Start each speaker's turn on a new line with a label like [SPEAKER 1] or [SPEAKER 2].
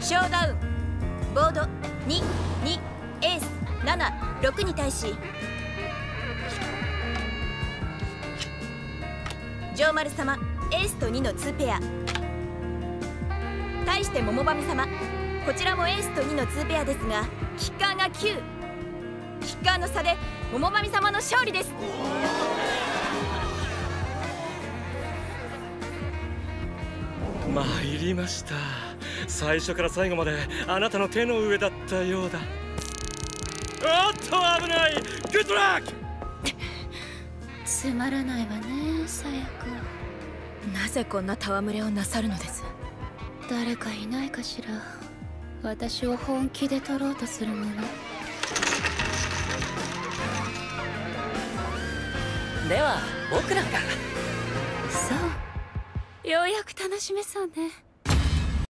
[SPEAKER 1] ショーダウンボード22エース76に対し。城丸様エースと2の2ペア。対して桃神様こちらもエースと2の2ペアですがキッカーが9キッカーの差で桃神様の勝利です。
[SPEAKER 2] 参りました。最初から最後まであなたの手の上だったようだ。おっと危ない。グッドラック
[SPEAKER 3] つまらないわねさやか
[SPEAKER 1] なぜこんな戯れをなさるのです？
[SPEAKER 3] 誰かいないかしら。私を本気で取ろうとする者
[SPEAKER 4] では僕らが
[SPEAKER 3] そう。ようやく楽しめそうね